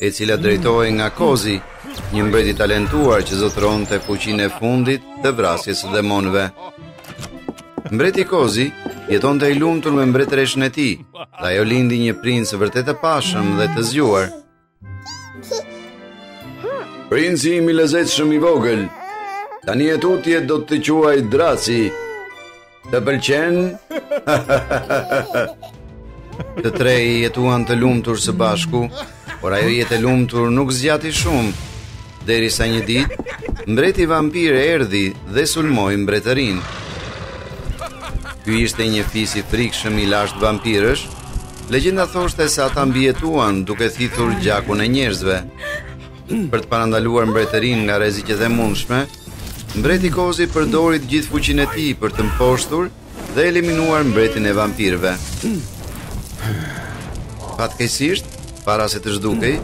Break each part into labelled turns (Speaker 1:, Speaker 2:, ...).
Speaker 1: e cila drejtohej nga Kozi, një mbret i talentuar që zotëronte fuqinë e fundit të vrasjes së demonëve. Mbreti Kozi jetonte i lumtur me mbretëreshën e tij, dhe ajo lindi një princ vërtet të pashëm dhe të zgjuar. Princi im i lezetshëm i vogël, tani e tutje do të të quaj Draci. Të pëlqen? Të tre jetuan të lumtur së bashku, por ajo jetë e lumtur nuk zgjati shumë. Derisa një ditë, mbreti vampir erdhi dhe sulmoi mbretërinë. Ky ishte një fis i frikshëm i lashtë vampirësh, Legjenda thoshte se ata mbijetuan duke thithur gjakun e njerëzve. Për të parandaluar mbretërinë nga rreziqet e mundshme, Mbreti Kozi përdori të gjithë fuqinë e tij për të mposhtur dhe eliminuar mbretin e vampirëve. Fatkeqësisht, para se të zhdukej,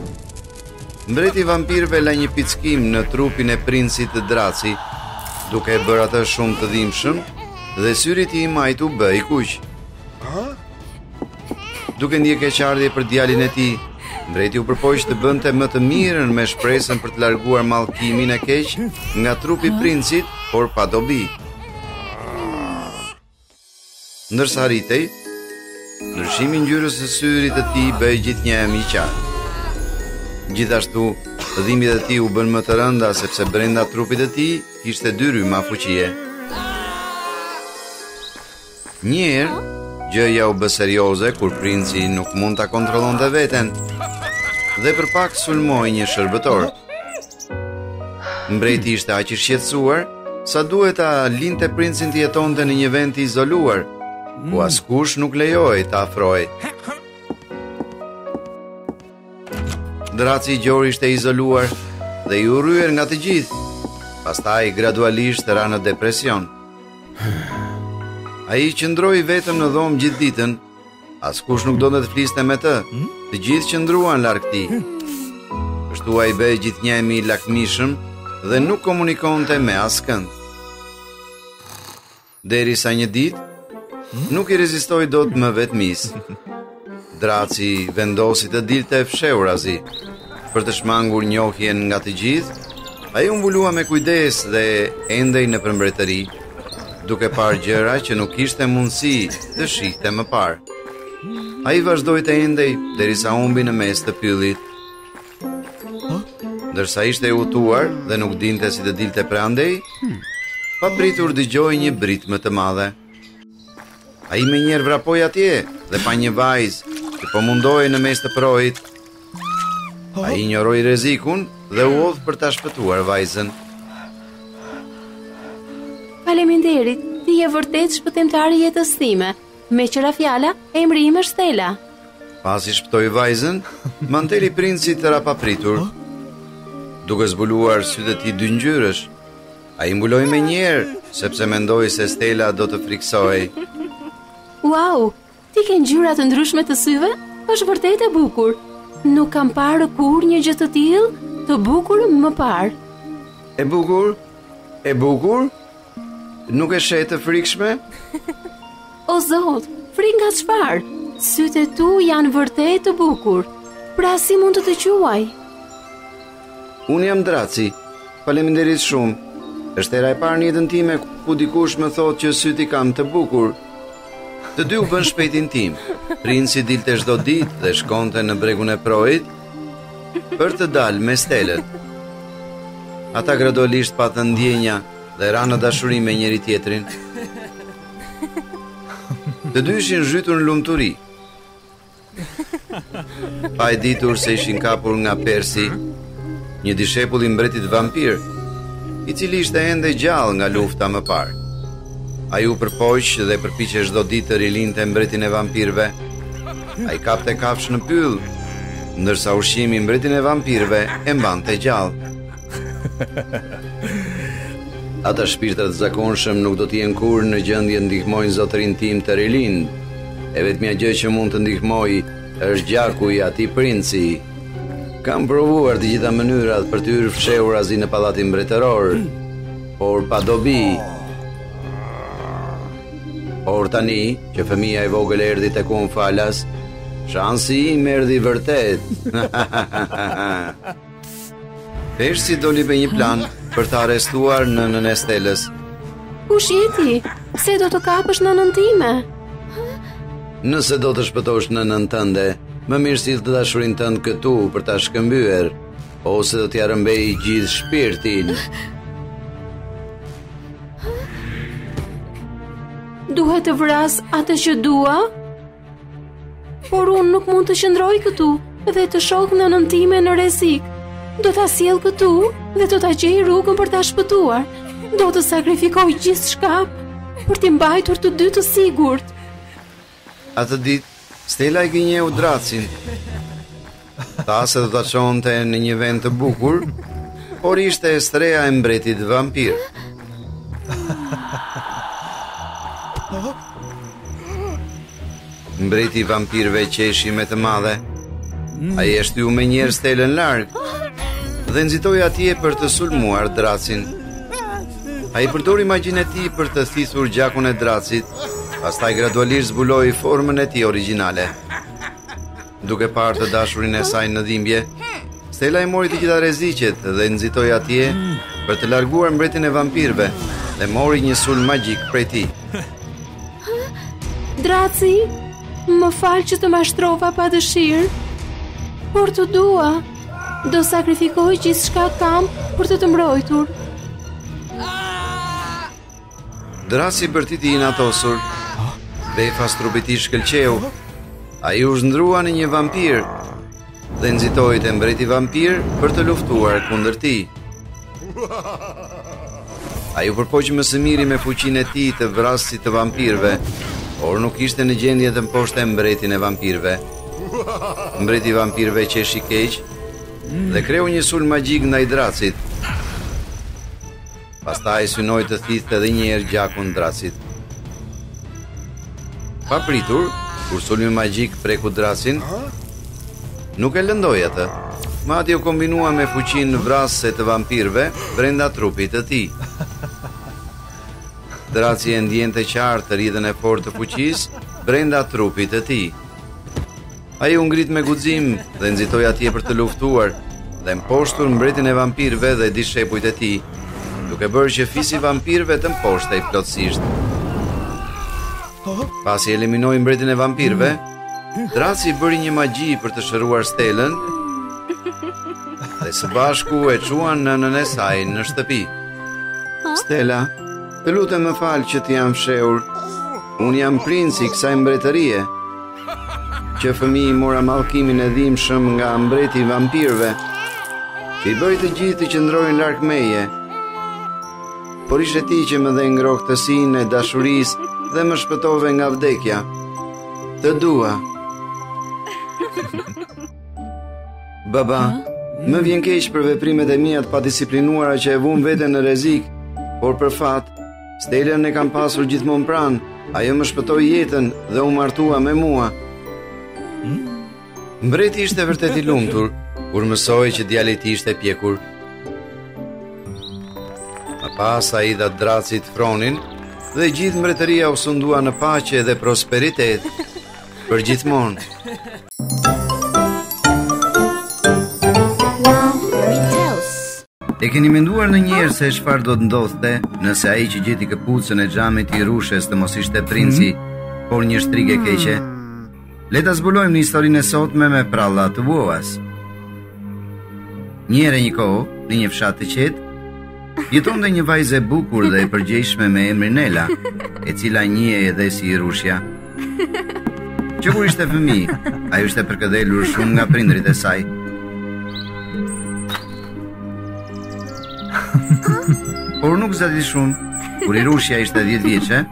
Speaker 1: mbreti i vampirëve la një pickim në trupin e princit Draci, duke e bërë atë shumë të dhimbshëm dhe syri i tij i majtë u bë i kuq. Duke ndier keqardhje për djalin e tij, mbreti u përpoq të bënte më të mirën me shpresën për të larguar mallkimin e keq nga trupi i princit, por pa dobi. Ndërsa rritej, ndryshimi i ngjyrës së syrit të tij bëhej gjithnjë e më i qartë. Gjithashtu, dhimbjet e tij u bënë më të rënda sepse brenda trupit të tij kishte dy rryma fuqie. Një herë, gjëja u bë serioze kur princi nuk mund ta kontrollonte veten dhe për pak sulmoi një shërbëtor. Mbreti ishte aq i shqetësuar sa duhet ta linte princin të jetonte në një vend të izoluar, ku askush nuk lejohej të afrohej. Draci i gjorë ishte i izoluar dhe i urryer nga të gjithë. Pastaj gradualisht ra në depresion. Ai qëndroi vetëm në dhomë gjithë ditën Askush nuk donte të fliste me të hmm? Të gjithë qëndruan larg tij hmm. Kështu ai bëhej gjithnjë e më i lakmishëm Dhe nuk komunikonte me askënd Derisa një ditë hmm? Nuk i rezistoi dot më vetmisë Draci vendosi të dilte fshehurazi për të shmangur njohjen nga të gjithë. Ai u mbulua me kujdes dhe endej nëpër mbretëri, duke parë gjëra që nuk kishte mundësi të shihte më parë. Ai vazhdoi të endej derisa humbi në mes të pyllit. Ndërsa ishte i hutuar dhe nuk dinte si të dilte prej andej, hmm. papritur dëgjoi një britmë të madhe. Ai menjëherë vrapoi atje dhe pa një vajzë që po mundohej në mes të përroit. Ai injoroi rrezikun dhe u hodh për ta shpëtuar vajzën.
Speaker 2: Faleminderit, ti je vërtet shpëtimtari i jetës time. Meqë ra fjala, emri im është Stella.
Speaker 1: Pasi shpëtoi vajzën, manteli i princit ra papritur, duke zbuluar sytë e tij dyngjyrësh, Ai i mbuloi menjëherë, sepse mendoi se Stella do të frikësohej.
Speaker 2: Uau, ti ke ngjyra të ndryshme të syve? Është vërtet e bukur. Nuk kam parë kurrë një gjë të tillë të bukur më parë.
Speaker 1: E bukur? E bukur? Nuk e sheh të frikshme?
Speaker 2: o Zot, frikë nga çfarë? Sytë e tu janë vërtet të bukur. Pra si mund të të quaj?
Speaker 1: Unë jam Draci. Faleminderit shumë. Është hera e parë në jetën time ku dikush më thotë që sytë i kam të bukur. Të dy u bënë shpejt intimë. Princi dilte çdo ditë dhe shkonte në bregun e përroit për të dalë me Stelën. Ata gradualisht patën ndjenja dhe ranë në dashuri me njëri-tjetrin. Të dy ishin zhytur në lumturi. Pa e ditur se ishin kapur nga Persi, një dishepull i mbretit vampir, i cili ishte ende gjallë nga lufta më parë. Ai u përpoq dhe përpiqej çdo ditë të rilindte mbretin e vampirëve, ai kapte kafshë në pyll, ndërsa ushqimi mbretin e vampirëve e mbante gjallë. Ata shpirtra të zakonshëm nuk do të jenë kurrë në gjendje të ndihmojnë zotërinë tim të rilindë. E vetmja gjë që mund të ndihmojë është gjaku i atij princi. Kam provuar të gjitha mënyrat për të hyrë fshehurazi në pallatin mbretëror, por pa dobi. Por tani, që fëmija i vogël erdi tek unë falas, shansi im erdhi vërtet. Ha ha ha ha ha ha. Persi doli me një plan për të arrestuar nënën e Stelës.
Speaker 2: Kush je ti? Pse do të kapësh nënën time?
Speaker 1: Nëse do të shpëtosh nënën tënde, më mirë sill të dashurin tënd këtu për ta shkëmbyer, ose do t'ia rëmbej gjithë shpirtin.
Speaker 2: Duhet të vras atë që dua? Por unë nuk mund të qëndroj këtu dhe të shoh nënën time në rrezik. Do ta sjell këtu dhe do të gjej rrugën për ta shpëtuar. Do të sakrifikoj gjithçka për t'i mbajtur të dy të sigurt.
Speaker 1: Atë ditë, Stella e gënjeu Dracin. Tha se do ta çonte në një vend të bukur, por ishte streha e mbretit vampir. Mbreti i vampirëve qeshi me të madhe. Ai e shtyu menjëherë Stelën larg dhe nxitoi atje për të sulmuar Dracin. Ai përdori magjinë e tij për të thithur gjakun e Dracit, pastaj gradualisht zbuloi formën e tij origjinale. Duke parë të dashurin e saj në dhimbje, Stela i mori të gjitha rreziqet dhe nxitoi atje për të larguar mbretin e vampirëve dhe mori një sulm magjik prej tij.
Speaker 2: Draci, më fal që të mashtrova pa dëshirë, por të dua. Do sakrifikoj gjithçka kam për të të mbrojtur.
Speaker 1: Draci bërtiti i inatosur, befas trupi i tij shkëlqeu, ai u shndërrua në një vampir, dhe nxitoi te mbreti vampir për të luftuar kundër tij. Ai u përpoq më së miri me fuqinë e tij të vrasësit të vampirëve, por nuk ishte në gjendje të mposhte mbretin e vampirëve. Mbreti i vampirëve qeshi keq, dhe kreu një sulm magjik ndaj Dracit. Pastaj synoi të thithte edhe një herë gjakun Dracit. Papritur, kur sulmi magjik preku Dracin, nuk e lëndoi atë. Madje u kombinua me fuqinë vrasëse të vampirëve brenda trupit të tij. Draci e ndiente qartë rrjedhën e fortë të fuqisë brenda trupit të tij. Ai u ngrit me guxim dhe nxitoi atje për të luftuar dhe mposhtur mbretin e vampirëve dhe dishepujt e tij, duke bërë që fisi i vampirëve të mposhtej plotësisht. Pasi eliminoi mbretin e vampirëve, Draci bëri një magji për të shëruar Stelën dhe së bashku e çuan nënën e saj në shtëpi. Stela, të lutem më fal që të jam fshehur. Unë jam princi i kësaj mbretërie. Që fëmijë mora mallkimin e dhimbshëm nga mbreti i vampirëve. I bëri të gjithë të qëndrojnë larg meje. Por ishe ti që më dhe ngrohtësinë e dashurisë dhe më shpëtove nga vdekja. Të dua. Baba, më vjen keq për veprimet e mia të padisiplinuara që e vunë veten në rrezik, por për fat Stelën e kam pasur gjithmonë pranë, ajo më shpëtoi jetën dhe u martua me mua. Mbreti ishte vërtet i lumtur kur mësoi që djali i tij ishte pjekur. Më pas ai dha dracit fronin dhe gjithë mbretëria u sundua në paqe dhe prosperitet përgjithmonë. E keni menduar ndonjëherë se çfarë do të ndodhte nëse ai që gjeti këpucën e xhamit të Hirushes të mos ishte princi, por një shtrigë e keqe? Le ta zbulojmë në historinë e sotme me përrallat e Woas. Një herë e një kohë, në një fshat të qetë, jetonte një vajzë e bukur dhe e përgjegjshme me emrin Ela, e cila njihej edhe si Hirushja. Që kur ishte fëmijë, ajo ishte përkëdhelur shumë nga prindërit e saj. Por nuk zgjati shumë, kur Hirushja ishte 10 vjeçe,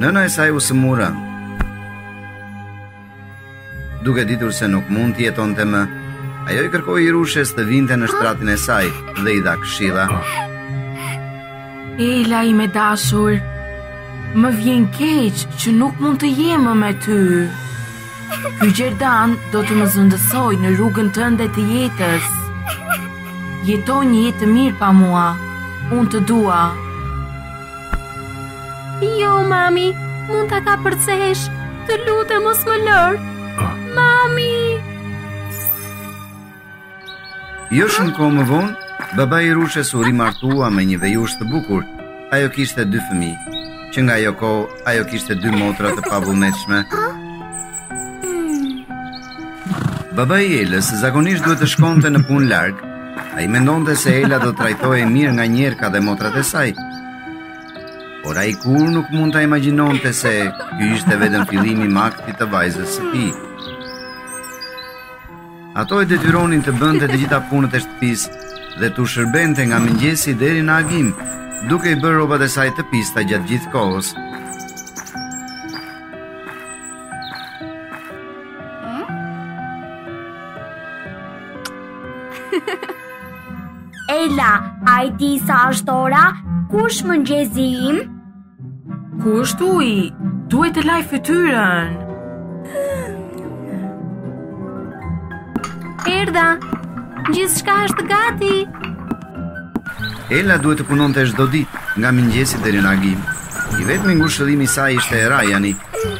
Speaker 1: nëna e saj u sëmur. Duke ditur se nuk mund të jetonte më, ajo i kërkoi Hirushes të vinte në shtratin e saj dhe i dha këshilla.
Speaker 3: Ela ime e dashur, më vjen keq që nuk mund të jem më me ty. Ky gjerdan do të më zëvendësojë në rrugën tënde të jetës. Jeto një jetë të mirë pa mua, unë të dua.
Speaker 2: Jo, mami, mund ta kapërcesh, të lutem mos më lër. Mami!
Speaker 1: Jo shumë kohë më vonë, babai i Hirushes u rimartua me një vejushë të bukur. Ajo kishte dy fëmijë. Që nga ajo kohë, ajo kishte dy motra të pavullnetshme. Babai i Elës zakonisht duhet të shkonte në punë larg. Ai mendonte se Ela do të trajtohej mirë nga njerka dhe motrat e saj. Por ai kurrë nuk mund ta imagjinonte se ky ishte vetëm fillimi i makthit të vajzës së tij. Ato e detyronin të bënte të gjitha punët e shtëpisë dhe t'u shërbente nga mëngjesi deri në agim, duke i bërë rrobat e saj të pista gjatë gjithë kohës.
Speaker 4: Ela, a e di sa është ora? Ku është mëngjesi im?
Speaker 3: Ku është uji? Duhet të laj fytyrën.
Speaker 2: Erdha, gjithçka është gati.
Speaker 1: Ela duhet të punonte çdo ditë, nga mëngjesi deri në agim. I vetmi ngushëllim i saj ishte Rajani,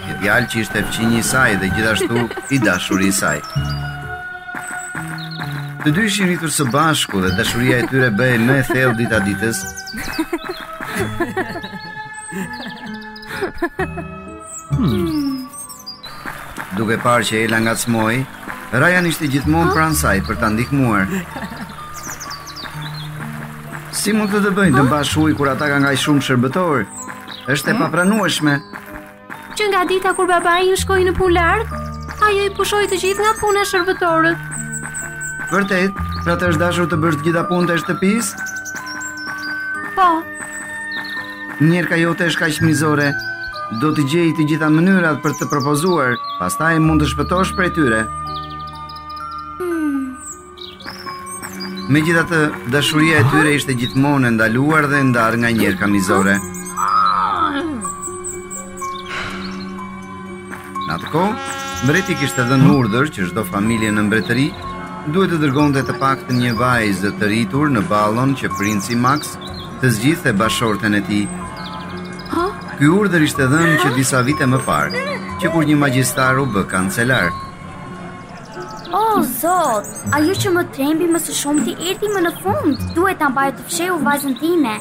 Speaker 1: një djalë që ishte fqinji i saj dhe gjithashtu i dashuri i saj. Të dy ishin rritur së bashku dhe dashuria e tyre bëhej më e thellë dita ditës. Hmm. Duke parë që Ela ngacmohej, Ryan ishte gjithmonë pranë saj për ta ndihmuar. Si mund të të bëjnë të mbash ujë kur ata kanë aq shumë shërbëtorë? Është e papranueshme.
Speaker 2: Që nga dita kur babai im shkoi në punë larg, ajo i pushoi të gjithë nga puna shërbëtorët.
Speaker 1: Vërtet, pra të është dashur të bësh të gjitha punët e shtëpisë?
Speaker 2: Po.
Speaker 1: Njerka jote është kaq mizore, do t'i gjej të gjitha mënyrat për të të propozuar, pastaj mund të shpëtosh prej tyre. Megjithatë, dashuria e tyre ishte gjithmonë e ndaluar dhe e ndarë nga njërka mizore. Në atë kohë, mbreti kishte dhënë urdhër që çdo familje në mbretëri duhet të dërgonte të paktën një vajzë të rritur në ballon që princi Max të zgjidhte bashkëshorten e tij. Ky urdhër ishte dhënë që disa vite më parë, që kur një magjistar u bë kancelar.
Speaker 4: O zot, ajo që më trembi më së shumti erdhi më në fund. Duhet ta mbaj të fshehur vajzën time.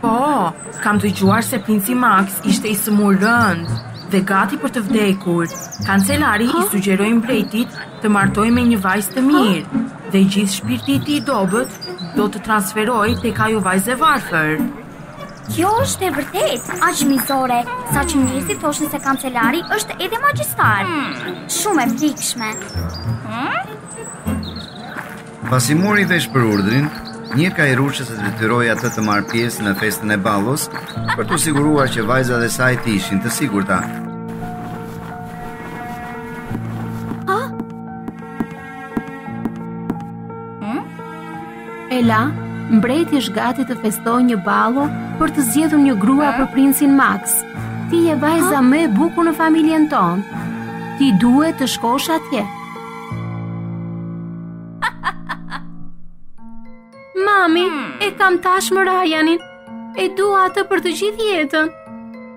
Speaker 3: Po, kam dëgjuar se princi Max ishte i sëmurë rëndë dhe gati për të vdekur. Kancelari i sugjeroi mbretit ta martojë me një vajzë të mirë dhe gjithë shpirti i tij i dobët do të transferohej tek ajo vajzë e varfër.
Speaker 4: Kjo është e vërtetë, aq mizore, saqë njerëzit thoshin se kancelari është edhe magjistar. Hmm. Shumë e frikshme. Hmm?
Speaker 1: Pasi mori vesh për urdhrin, njerka Hirushes e detyroi atë të marrë pjesë në festën e ballos, për t'u siguruar që vajzat e saj të ishin të sigurta.
Speaker 2: Ela, mbreti është gati të festojë një ballo për të zgjedhur një grua për princin Max. Ti je vajza më e bukur në familjen tonë. Ti duhet të shkosh atje. Mami, e kam tashmë Rajanin. E dua atë për të gjithë jetën.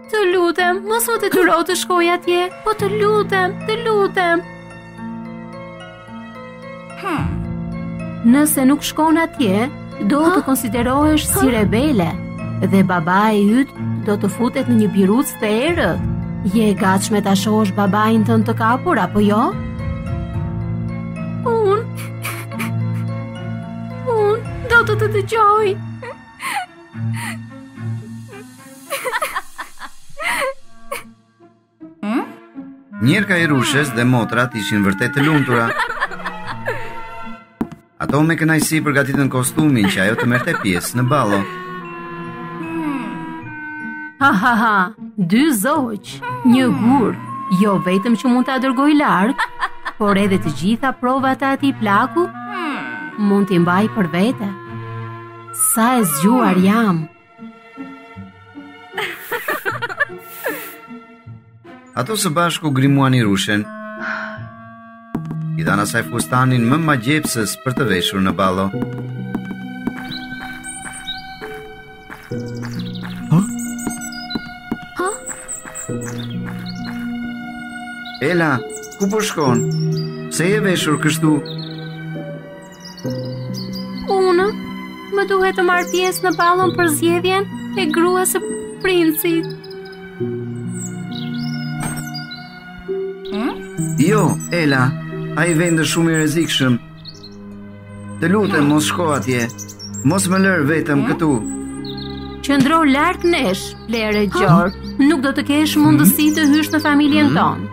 Speaker 2: Të lutem, mos më detyro të shkoj atje. Po të lutem, të lutem. Nëse nuk shkon atje, do të konsiderohesh si rebele dhe babai yt do të futet në një birucë të errët. Je e gatshme ta shohësh babain tënd të kapur apo jo? Unë. Unë do të të dëgjoj. Hmm?
Speaker 1: Njerka e Hirushes dhe motrat ishin vërtet të lumtura. Ato me kënaqësi përgatitën kostumin që ajo të merrte pjesë në ballo.
Speaker 2: Ha ha ha, dy zogj, një gur, jo vetëm që mund ta dërgoj larg, por edhe të gjitha provat e atij plaku mund t'i mbaj për vete. Sa e zgjuar jam.
Speaker 1: Ato së bashku grimuan Hirushen. I dhanë asaj fustanin më magjepsës për të veshur në ballo Ha? Ha? Ela, ku po shkon? Pse je veshur kështu?
Speaker 2: Unë më duhet të marr pjesë në ballon për zgjedhjen e gruas së princit.
Speaker 1: Jo, Ela, ai vend është shumë i rrezikshëm. Të lutem mos shko atje. Mos më lër vetëm hmm? këtu.
Speaker 2: Qëndro larg nesh, Ler i gjorë. Nuk do të kesh mundësi të hysh në familjen hmm? tonë.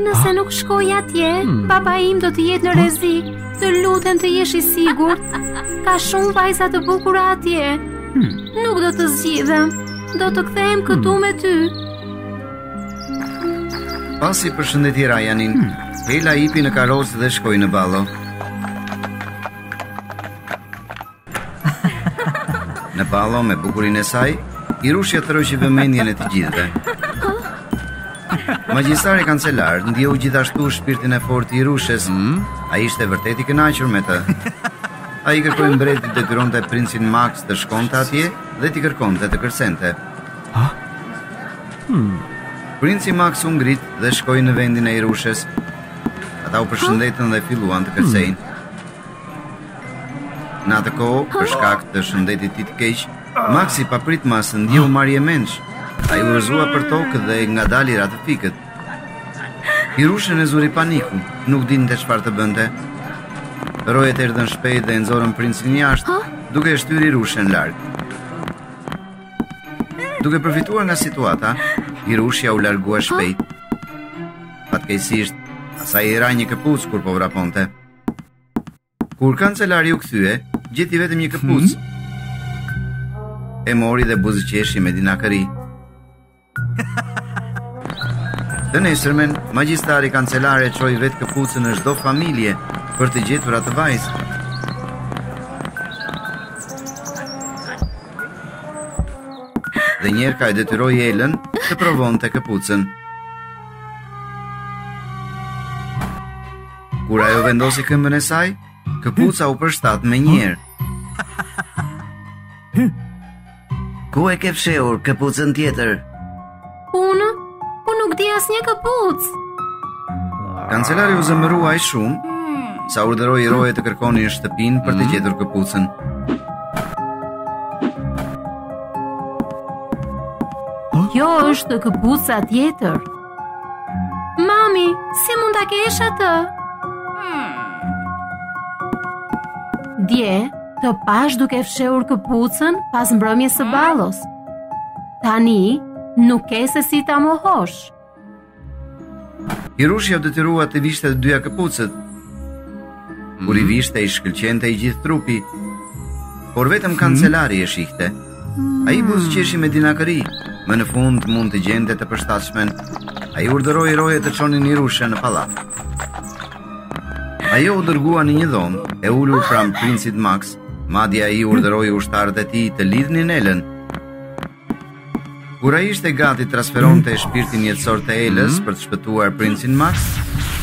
Speaker 2: Nëse nuk shkoj atje, hmm. babai im do të jetë në rrezik. Të lutem të jesh i sigurt. Ka shumë vajza të bukura atje. Hmm. Nuk do të zgjidhem. Do të kthehem hmm. këtu me ty.
Speaker 1: Pasi përshëndeti Rajanin, Ela hipi në karrocë dhe shkoi në ballo. Në ballo me bukurinë e saj, Hirushja tërhoqi vëmendjen e të gjithëve. Magjistari kancelar ndjeu gjithashtu shpirtin e fortë të Hirushes. Mm? Ai ishte vërtet i kënaqur me të. Ai kërkoi mbretit të urdhëronte princin Max të shkonte atje dhe t'i kërkonte të kërcente. Ha? Hmm. Princi Max u ngrit dhe shkoi në vendin e Hirushes. Ata u përshëndetën dhe filluan të kërcejnë. Hmm. Në atë kohë, për shkak të shëndetit të tij të keq, Maxi papritmas ndjeu marrje mendsh. Ai u rrëzua për tokë dhe ngadalë i ra të fikët. Hirushen e zuri paniku, nuk dinte çfarë të bënte. Rojet erdhën shpejt dhe e nxorën princin jashtë, duke e shtyrë Hirushen larg. Duke përfituar nga situata, Hirushja u largua shpejt. Fatkeqësisht, asaj i ra një këpucë kur po vraponte. Kur kancelari u kthye, gjeti vetëm një këpucë. Mm -hmm. E mori dhe buzëqeshi me dinakëri. Të nesërmen, magjistari kancelar e çoi vetë këpucën në çdo familje për të gjetur atë vajzë. Dhe njerka e detyroi Elën të provonte këpucën. Kur ajo vendosi këmbën e saj, këpuca u përshtat menjëherë. Ku e ke fshehur këpucën tjetër?
Speaker 2: Unë, unë nuk di asnjë këpucë.
Speaker 1: Kancelari u zemërua aq shumë, sa urdhëroi rojet të kërkonin shtëpinë për të mm. gjetur këpucën.
Speaker 2: Kjo është këpuca tjetër. Mami, si mund ta kesh atë? Hmm. Dje, të pashë duke fshehur këpucën pas mbrëmjes së hmm? ballos. Tani nuk ke se si ta mohosh.
Speaker 1: Hirushja u detyrua të vishte të dyja këpucët, Kur i vishte i shkëlqente i gjithë trupi, por vetëm kancelari e shihte. Ai buzëqeshi me dinakëri, më në fund mund të gjente të përshtatshmen, ai urdhëroi rojet të çonin Hirushen në pallat. Ajo u dërgua në një dhomë, e ulur pranë princit Max, madje ai urdhëroi ushtarët e tij të lidhnin Elën, Kur ai ishte gati të transferonte shpirtin jetësor të Elës mhm. për të shpëtuar princin Max,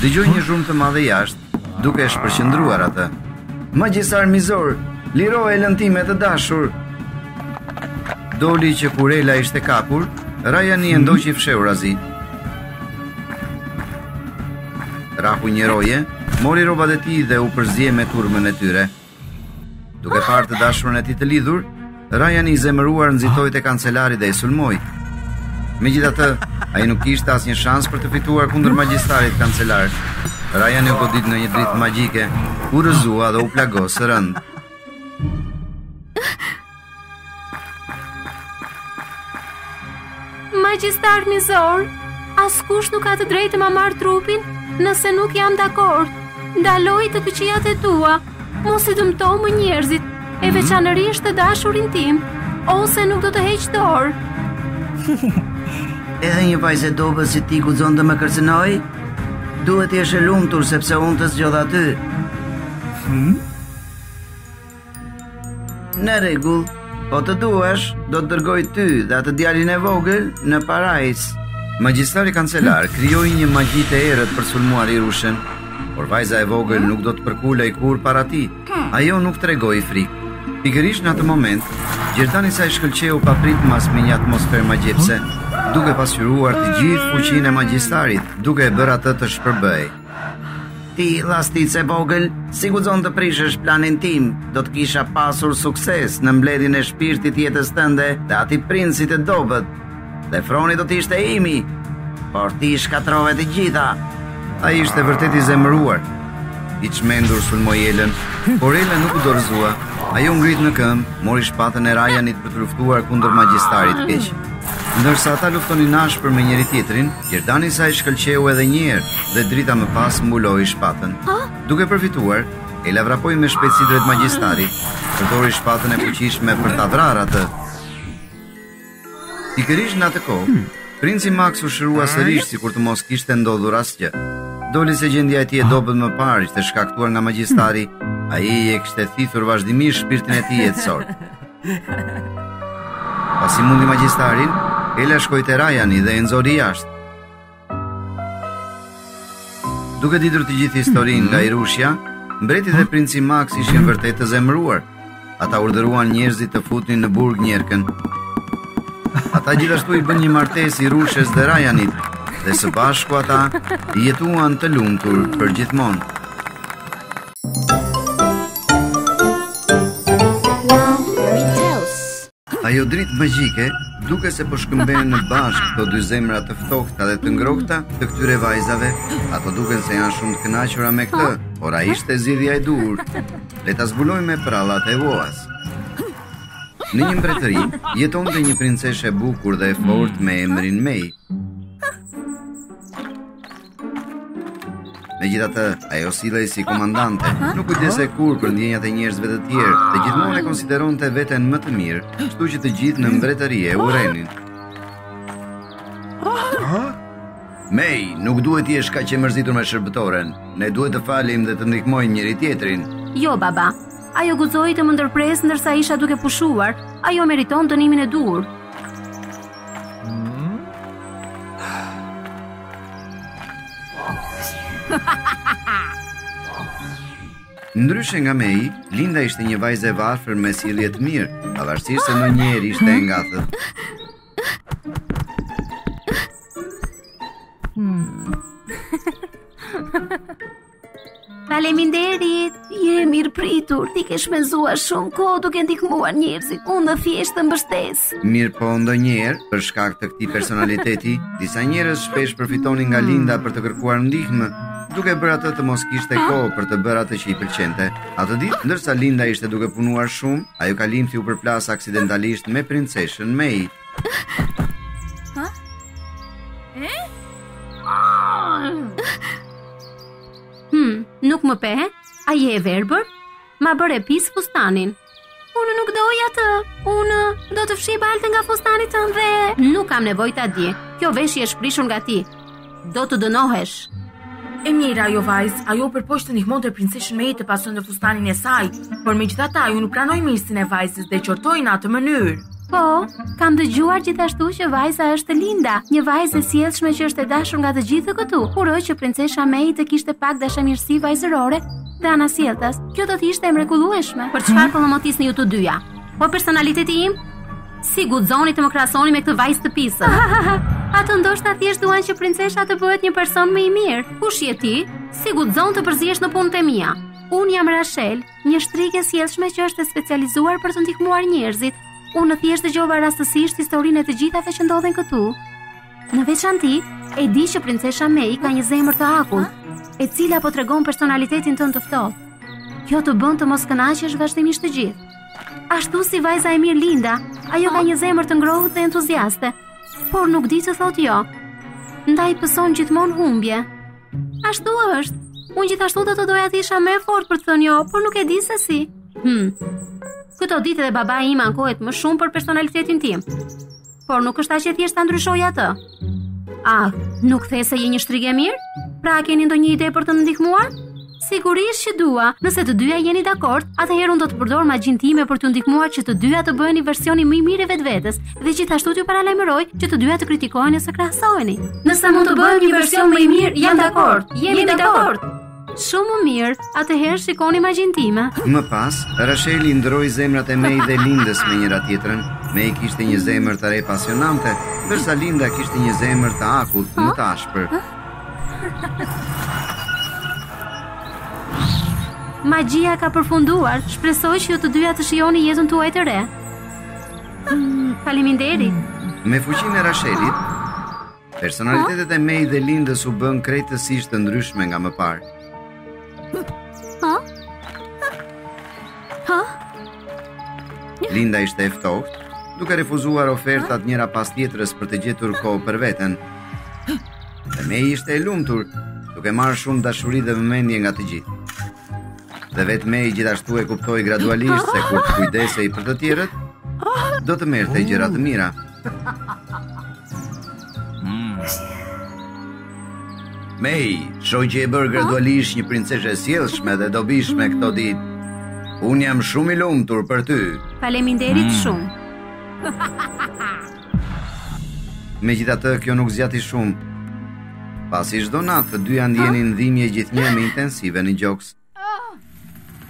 Speaker 1: dëgjoi një zhurmë të madhe jashtë, duke e shpërqendruar atë. Magjistar mizor, liro Elën time të dashur. Doli që kur Ela ishte kapur, Rajani e mhm. ndoqi fshehurazi. Rahu një roje, mori rrobat e tij dhe u përzie me turmën e tyre. Duke parë të dashurën e tij të lidhur, Rajani i zemëruar nxitoi te kancelari dhe e sulmoi. Megjithatë, ai nuk kishte asnjë shans për të fituar kundër magjistarit kancelar. Rajani u godit nga një dritë magjike, u rrëzua dhe u plagos rëndë.
Speaker 2: Magjistar mizor, askush nuk ka të drejtë të ma marrë trupin nëse nuk jam dakord. Ndaloji të këqijat e tua, mos i dëmto më njerëzit, e mhm. veçanërisht të dashurin tim, ose nuk do të heq dorë.
Speaker 5: Edhe një vajzë e dobët si ti guxon të më kërcënojë? Duhet të jesh e lumtur sepse unë të zgjodha ty. Hmm? Në rregull, po të duash, do të dërgoj ty dhe atë djalin e vogël në parajsë.
Speaker 1: Magjistari kancelar krijoi një magji të errët për të sulmuar Irushën, por vajza e vogël nuk do të përkulej kurrë para tij. Ajo nuk tregoi frikë. Pikërisht në atë moment, gjerdani i saj shkëlqeu papritmas me një atmosferë magjepse, duke pasqyruar të gjithë fuqinë e magjistarit, duke e bërë atë të shpërbëhej.
Speaker 5: Ti llasticë e vogël, si guxon të prishësh planin tim, do të kisha pasur sukses në mbledhjen e shpirtit të jetës tënde dhe atij princi të dobët, dhe froni do të ishte imi, por ti i shkatërrove të gjitha.
Speaker 1: Ai ishte vërtet i zemëruar, i çmendur sulmoi Elën, por Ela nuk u dorëzua, ajo u ngrit në këmbë, mori shpatën e Rajanit për të luftuar kundër magjistarit të keq. Ndërsa ata luftonin ashpër me njëri-tjetrin, Gjerdani i saj shkëlqeu edhe një herë dhe drita më pas mbuloi shpatën. Duke përfituar, Ela vrapoi me shpejtësi drejt magjistarit, përdori shpatën e fuqishme për ta vrarë atë. Pikërisht në atë kohë, hmm. princi Max u shërua sërish sikur të mos kishte ndodhur asgjë. Doli se gjendja e tij e dobët më parë ishte shkaktuar nga magjistari, hmm. ai e kishte thithur vazhdimisht shpirtin e tij jetësor. Pasi mundi magjistarin, Ela shkoi te Rajani dhe e nxori jashtë. Duke ditur të gjithë historinë nga Irushja, mbreti dhe princi Max ishin vërtet të zemëruar. Ata urdhëruan njerëzit të futnin në burg njerkën. Ata gjithashtu i bënë një martesë Irushes dhe Rajanit, dhe së bashku ata jetuan të lumtur përgjithmonë. Ajo dritë magjike duket se po shkëmben bashkë këto dy zemra të ftohta dhe të ngrohta të këtyre vajzave. Ato duken se janë shumë të kënaqura me këtë, por a ishte zgjidhja e duhur? Le ta zbulojmë me përrallat e Woas. Në një mbretëri jetonte një princeshë e bukur dhe e fortë me emrin Mei. Megjithatë, ajo sillej si komandante, nuk kujdesej kurrë për ndjenjat e njerëzve të tjerë, dhe gjithmonë e konsideronte veten më të mirë, kështu që të gjithë në mbretëri e urrenin. Mei, nuk duhet të jesh kaq e mërzitur me shërbëtoren. Ne duhet të falim dhe të ndihmojmë njëri-tjetrin.
Speaker 2: Jo, baba. Ajo guxoi të më ndërpresë ndërsa isha duke pushuar. Ajo meriton dënimin e duhur.
Speaker 1: Ndryshe nga Mei, Linda ishte një vajzë e varfër me sjellje të mirë, pavarësisht se ndonjëherë ishte e ngathët. Hmm.
Speaker 2: Faleminderit! Je e mirëpritur, ti ke shpenzuar shumë kohë duke ndihmuar njerëzit. Unë dua thjesht të mbështes.
Speaker 1: Mirëpo ndonjëherë, për shkak të këtij personaliteti, disa njerëz shpesh përfitonin nga Linda për të kërkuar ndihmë, duke bërë atë të mos kishte kohë për të bërë atë që i pëlqente. Atë ditë, ndërsa Linda ishte duke punuar shumë, ajo kalimthi u përplas aksidentalisht me princeshën Mei.
Speaker 2: Hmm, nuk më pe? A je e verbër? Ma bërë e pisë fustanin. Unë nuk doja atë. Unë do të fshij baltën nga fustani tënd. Nuk kam nevojë tani. Kjo veshje është prishur nga ti. Do të dënohesh.
Speaker 3: E mjera ajo vajzë, ajo u përpoq të ndihmonte princeshën Mei të pastronte fustanin e saj, por megjithatë, ajo nuk pranoi mirësinë e vajzës dhe e qortoi në atë mënyrë.
Speaker 2: Po, kam dëgjuar gjithashtu që vajza është Linda, një vajzë e sjellshme që është e dashur nga të gjithë këtu. Uroj që princesha Mei të kishte pak dashamirësi vajzërore dhe anasjelltas. Kjo do të ishte e mrekullueshme. Për çfarë po mërmërisni ju të dyja? Po personaliteti im? Si guxoni të më krahasoni me këtë vajzë të pisë? Ato ndoshta thjesht duan që princesha të bëhet një person më i mirë. Kush je ti? Si guxon të përziesh në punët e mia? Unë jam Rashel, Një shtrigë e sjellshme që është e specializuar për të ndihmuar njerëzit. Unë thjesht dëgjova rastësisht historinë e të gjithave që ndodhen këtu. Në veçanti, e di që princesha Mei ka një zemër të akullt, e cila po tregon personalitetin tënd të ftohtë. Kjo të bën të mos kënaqësh vazhdimisht të gjithë. Ashtu si vajza e mirë Linda, ajo ka një zemër të ngrohtë dhe entuziaste, por nuk di të thotë jo. Ndaj pëson gjithmonë humbje. Ashtu është. Unë gjithashtu do të doja të isha më e fortë për të thënë jo, por nuk e di se si. Hm. Këto ditë edhe babai im ankohet më shumë për personalitetin tim. Por nuk është aq e thjeshtë ta ndryshoj atë. Ah, nuk the se je një shtrigë e mirë? Pra keni ndonjë ide për të më ndihmuar? Sigurisht që dua. Nëse të dyja jeni dakord, atëherë unë do të përdor magjinë time për t'ju ndihmuar që të dyja të bëheni versioni më i mirë i vetvetes dhe gjithashtu t'ju paralajmëroj që të dyja të kritikoheni ose krahasoheni. Nëse mund të bëhem një version më i mirë, jam dakord. Jemi dakord. Shumë mirë. Atëherë shikoni magjinë time.
Speaker 1: Më pas, Rasheli ndërroi zemrat e Mei dhe Lindës me njëra-tjetrën. Mei kishte një zemër të re pasionante, ndërsa Linda kishte një zemër të akullt, më të ashpër.
Speaker 2: Magjia ka përfunduar. Shpresoj që ju të dyja të shijoni jetën tuaj të re. Mm, faleminderit.
Speaker 1: Me fuqinë e Rashelit, personalitetet e Mei dhe Lindës u bënë krejtësisht të ndryshme nga më parë.
Speaker 2: Ha? Ha?
Speaker 1: Linda ishte e ftohtë, duke refuzuar ofertat njëra pas tjetrës për të gjetur kohë për veten. Dhe Mei ishte e lumtur, duke marrë shumë dashuri dhe vëmendje nga të gjithë. Dhe vetë Mei gjithashtu e kuptoi gradualisht se kur të kujdesej për të tjerët, do të merrte gjëra të mira. Mei, shoh që je bërë gradualisht një princeshë e sjellshme dhe e dobishme mm. këto ditë. Unë jam shumë i lumtur për ty.
Speaker 2: Faleminderit
Speaker 1: mm. shumë. Megjithatë kjo nuk zgjati shumë. Pasi çdo natë, të dyja ndjenin dhimbje gjithnjë e më intensive në gjoks.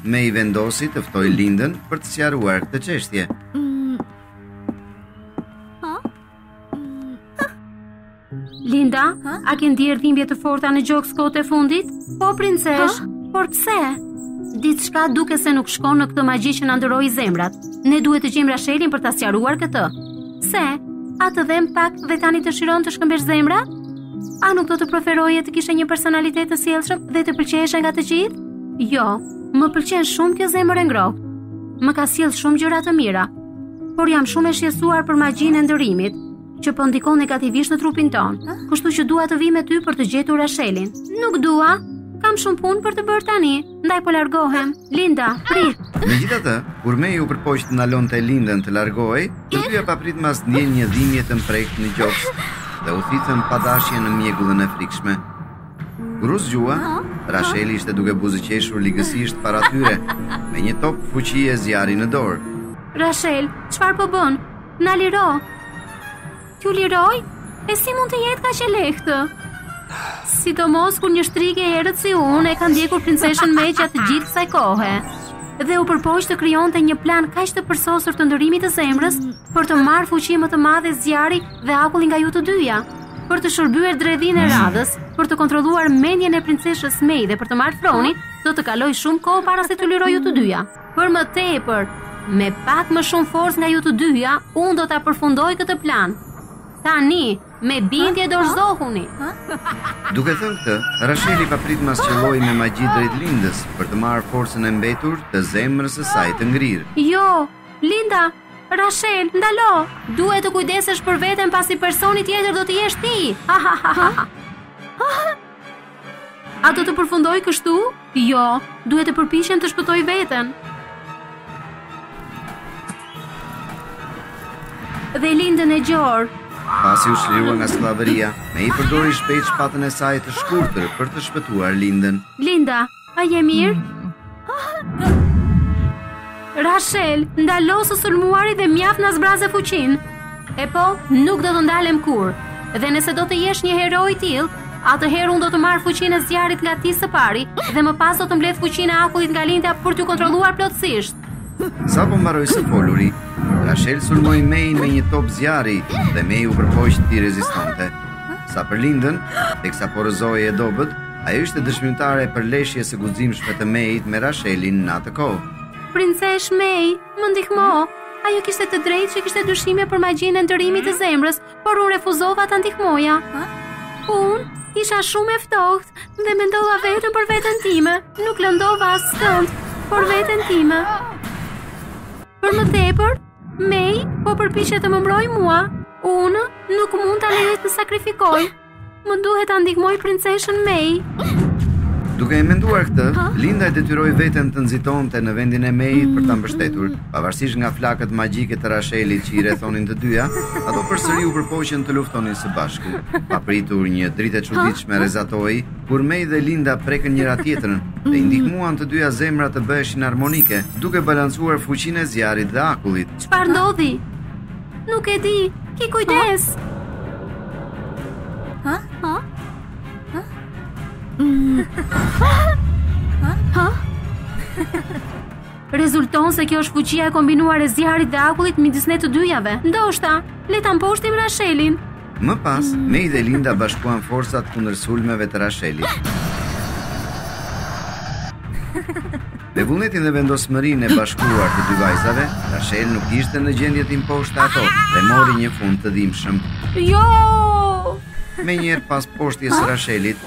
Speaker 1: Mei vendosi të ftojë mm. Lindën për të sqaruar këtë çështje. Mm. Mm.
Speaker 2: Linda, ha? a ke ndier dhimbje të forta në gjoks kohët e fundit? Po, princeshë, ha? por pse? Diçka duket se nuk shkon në këtë magji që na ndërroi zemrat. Ne duhet të gjejmë Rashelin për ta sqaruar këtë. Pse, a të dhemb pak dhe tani dëshiron të shkëmbesh zemrat? A nuk do të preferoje të kishe një personalitet të sjellshëm dhe të pëlqeheshe nga të gjithë? Jo, më pëlqen shumë kjo zemër e ngrohtë. Më ka sjellë shumë gjëra të mira, por jam shumë e shqetësuar për magjinë e ndërrimit, që po ndikon negativisht në trupin tonë. Kështu që dua të vij me ty për të gjetur Rashelin. Nuk dua. Kam shumë punë për të bërë tani. Ndaj po largohem. Linda, prit.
Speaker 1: Megjithatë, kur Mei u përpoq të ndalonte Lindën të largohej, të dyja papritmas ndjenë një dhimbje të mprehtë në gjoks dhe u thithën pa dashje në mjegullën e frikshme. Kur u zgjua, Rasheli ishte duke buzëqeshur ligësisht para tyre me një top fuqie zjarri në dorë.
Speaker 2: Rashel, çfarë po bën? Na liro! T'ju liroj? E si mund të jetë kaq e lehtë? Sidomos kur një shtrigë e errët si unë e ka ndjekur princeshën Mei gjatë gjithë kësaj kohe. Dhe u përpoq të krijonte një plan kaq të përsosur të ndërrimit të zemrës për të marrë fuqi më të madhe zjarri dhe akulli nga ju të dyja. Për të shërbyer dredhinë e radhës, për të kontrolluar mendjen e princeshës Mei dhe për të marrë fronin, do të kalojë shumë kohë para se t'ju liroj ju të dyja. Për më tepër, me pak më shumë forcë nga ju të dyja, unë do ta përfundoj këtë plan. Tani, me bindje dorëzohuni.
Speaker 1: Duke thënë këtë, Rasheli papritmas qëlloi me magji drejt Lindës për të marrë forcën e mbetur të zemrës së saj të ngrirë.
Speaker 2: Jo, Linda, Rashel, ndalo. Duhet të kujdesesh për veten pasi personi tjetër do të jesh ti. Ha ha ha ha. A do të përfundojë kështu? Jo, duhet të përpiqem të shpëtoj veten. Dhe Lindën e gjorë.
Speaker 1: Pasi u çlirua nga skllavëria, Mei përdori shpejt shpatën e saj të shkurtër për të shpëtuar Lindën.
Speaker 2: Linda, A je mirë? Rashel, ndalo së sulmuari dhe mjaft na zbraze fuqinë. Epo, nuk do të ndalem kurrë. Dhe nëse do të jesh një hero i tillë, atëherë unë do të marr fuqinë e zjarrit nga ti së pari dhe më pas do të mbledh fuqinë e akullit nga Linda për t'ju kontrolluar plotësisht.
Speaker 1: Sapo mbaroi së foluri, Rashel sulmoi Mein me një top zjarri dhe Mei u përpoq t'i rezistonte. Sa për Lindën, teksa po rrëzohej e dobët, Ajo ishte dëshmitare e përleshjes së guximshme të Meit me Rashelin në atë kohë.
Speaker 2: Princeshë Mei, më ndihmo. Ajo kishte të drejtë që kishte dyshime për magjinë e ndërrimit të zemrës, por unë refuzova ta ndihmoja. Unë isha shumë e ftohtë dhe mendova vetëm për veten time. Nuk lëndova askënd por veten time. Për më tepër, Mei po përpiqet të më mbrojë mua. Unë nuk mund ta lejoj të sakrifikojë. Më duhet ta ndihmoj princeshën Mei.
Speaker 1: Duke e menduar këtë, ha? Linda e detyroi veten të nxitonte në vendin e Meit për ta mbështetur, pavarësisht nga flakët magjike të Rashelit që i rrethonin të dyja, ato përsëri u përpoqën të luftonin së bashku. Papritur një dritë e çuditshme rrezatoi, kur Mei dhe Linda prekën njëra-tjetrën dhe i ndihmuan të dyja zemrat të bëheshin harmonike, duke balancuar fuqinë e zjarrit dhe akullit.
Speaker 2: Çfarë ndodhi? Nuk e di, ki kujdes.
Speaker 3: Ha?
Speaker 2: Ha? Ha? Mm. Ha? Ha? Ha? Rezulton se kjo është fuqia e kombinuar e zjarrit dhe akullit midis ne të dyjave. Ndoshta, le ta mposhtim Rashelin.
Speaker 1: Më pas, mm. Mei dhe Linda bashkuan forcat kundër sulmeve të Rashelit. Me vullnetin dhe vendosmërinë e bashkuar të dy vajzave, Rashel nuk ishte në gjendje t'i mposhte ato dhe mori një fund të dhimbshëm.
Speaker 2: Jo!
Speaker 1: Menjëherë pas mposhtjes së Rashelit,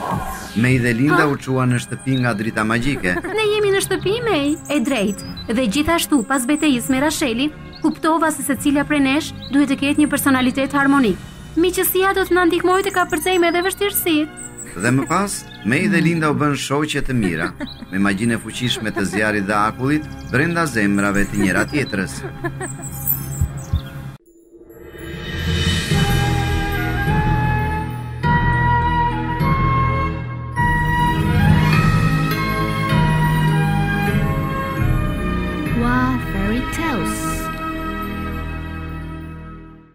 Speaker 1: Mei dhe Linda u çuan në shtëpi nga drita magjike.
Speaker 2: Ne jemi në shtëpi Mei, e drejtë, dhe gjithashtu pas betejës me Rashelin, kuptova se secila prej nesh duhet të ketë një personalitet harmonik. Miqësia do të na ndihmojë të kapërcejmë edhe vështirësitë.
Speaker 1: Dhe më pas, Mei dhe Linda u bënë shoqe të mira, me magjinë e fuqishme të zjarrit dhe akullit brenda zemrave të
Speaker 4: njëra-tjetrës.